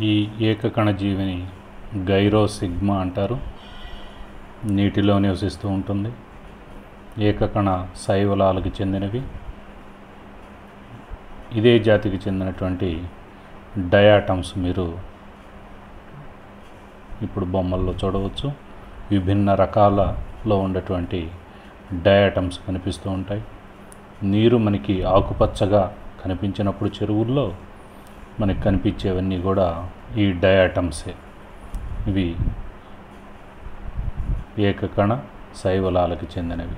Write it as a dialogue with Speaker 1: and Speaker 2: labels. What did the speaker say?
Speaker 1: ఈ ఏకకణ జీవిని గైరోసిగ్మా అంటారు. నీటిలో నివసిస్తూ ఉంటుంది. ఏకకణ శైవలాలకు చెందినవి. ఇదే జాతికి చెందినటువంటి డయాటమ్స్ మీరు ఇప్పుడు బొమ్మల్లో చూడవచ్చు. విభిన్న రకాలలో ఉండేటువంటి డయాటమ్స్ కనిపిస్తూ ఉంటాయి. నీరు మనకి ఆకుపచ్చగా కనిపించినప్పుడు చెరువుల్లో మనకి కనిపించేవన్నీ కూడా ఈ డయాటమ్సే. ఇవి ఏకకణ శైవలాలకు చెందినవి.